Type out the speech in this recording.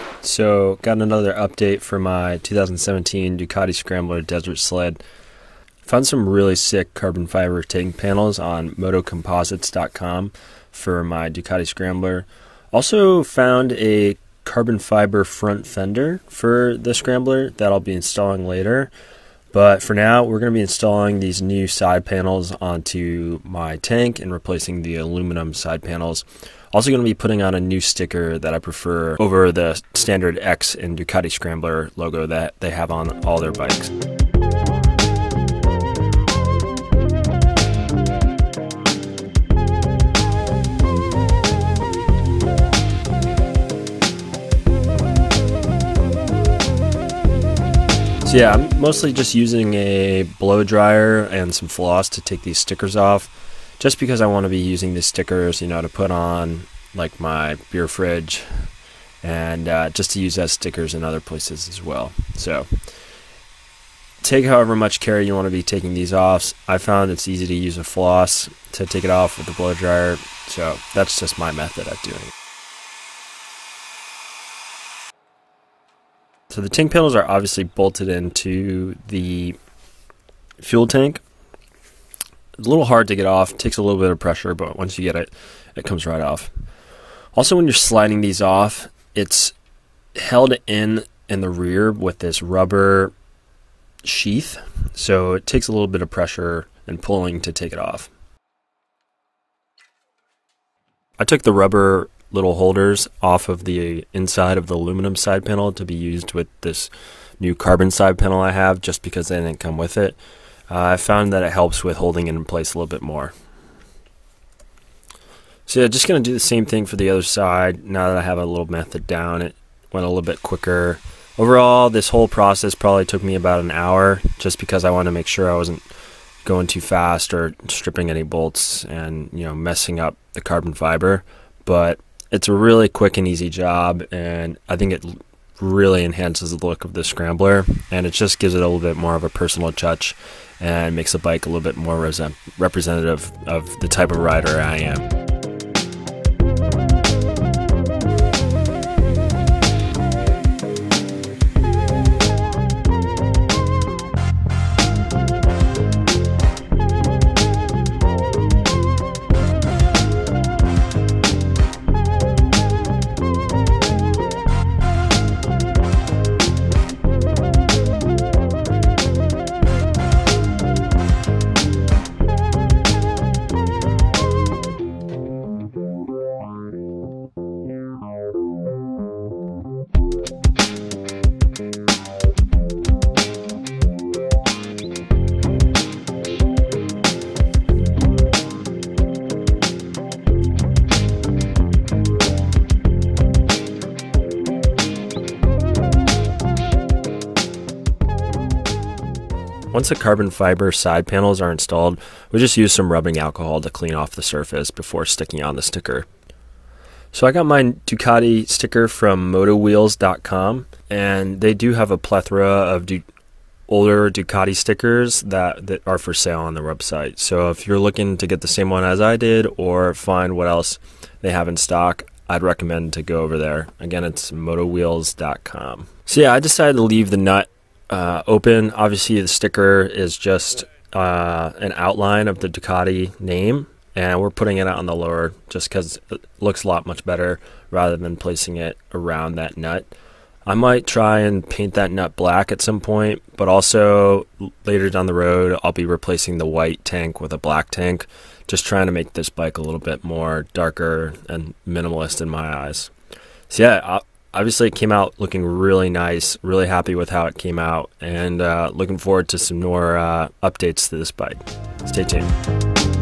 update. So, got another update for my 2017 Ducati Scrambler Desert Sled. Found some really sick carbon fiber tank panels on motocomposites.com for my Ducati Scrambler. Also, found a carbon fiber front fender for the Scrambler that I'll be installing later. But for now, we're going to be installing these new side panels onto my tank and replacing the aluminum side panels. Also, going to be putting on a new sticker that I prefer over the standard X and Ducati Scrambler logo that they have on all their bikes. So yeah, I'm mostly just using a blow dryer and some floss to take these stickers off just because I want to be using these stickers, you know, to put on like my beer fridge and uh, just to use as stickers in other places as well. So take however much care you want to be taking these off. I found it's easy to use a floss to take it off with the blow dryer. So that's just my method of doing it. So the tank panels are obviously bolted into the fuel tank a little hard to get off. Takes a little bit of pressure, but once you get it, it comes right off. Also, when you're sliding these off, it's held in in the rear with this rubber sheath, so it takes a little bit of pressure and pulling to take it off. I took the rubber little holders off of the inside of the aluminum side panel to be used with this new carbon side panel I have just because they didn't come with it. Uh, I found that it helps with holding it in place a little bit more. So yeah, just going to do the same thing for the other side. Now that I have a little method down, it went a little bit quicker. Overall, this whole process probably took me about an hour just because I wanted to make sure I wasn't going too fast or stripping any bolts and, you know, messing up the carbon fiber. But it's a really quick and easy job, and I think it really enhances the look of the scrambler and it just gives it a little bit more of a personal touch and makes the bike a little bit more representative of the type of rider I am. Once the carbon fiber side panels are installed, we just use some rubbing alcohol to clean off the surface before sticking on the sticker. So I got my Ducati sticker from motowheels.com and they do have a plethora of du- older Ducati stickers that, that are for sale on their website. So if you're looking to get the same one as I did or find what else they have in stock, I'd recommend to go over there. Again, it's motowheels.com. So yeah, I decided to leave the nut uh, open. Obviously, the sticker is just uh, an outline of the Ducati name, and we're putting it on the lower just because it looks a lot much better rather than placing it around that nut. I might try and paint that nut black at some point, but also later down the road, I'll be replacing the white tank with a black tank, just trying to make this bike a little bit more darker and minimalist in my eyes. So, yeah, obviously it came out looking really nice really happy with how it came out and uh, looking forward to some more uh, updates to this bike. Stay tuned